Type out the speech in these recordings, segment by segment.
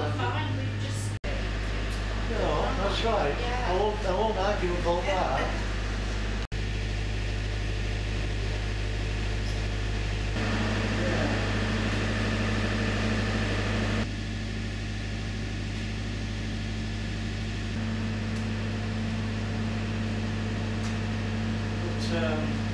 the that's right. I Yeah. won't, I won't argue about that. But, um,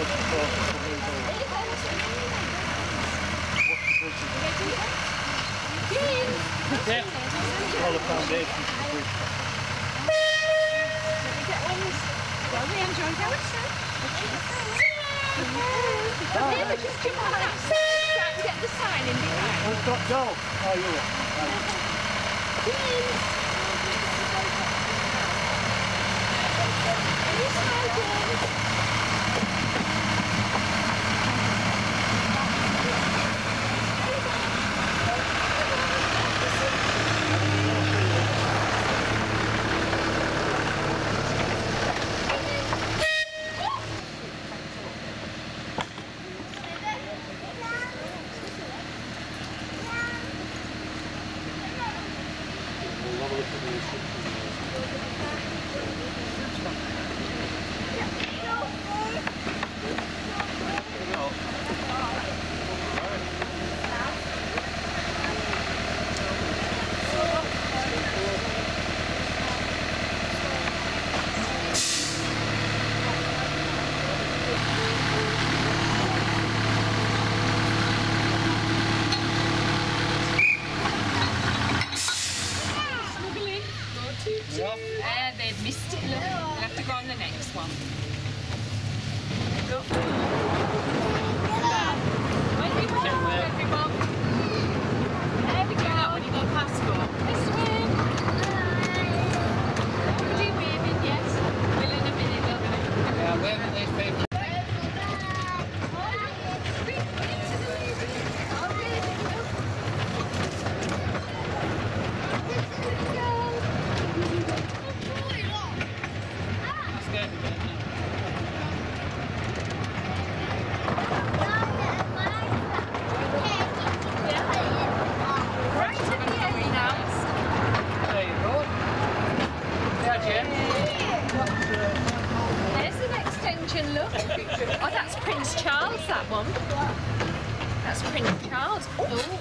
Yeah. All the foundations of the bridge. Well, we enjoyed ourselves. But they were just jump on that side, try and get the sign in behind. Who's got dog? Oh, you. Right. Are you sorry? one. look. Oh, that's Prince Charles, that one. That's Prince Charles. Oh.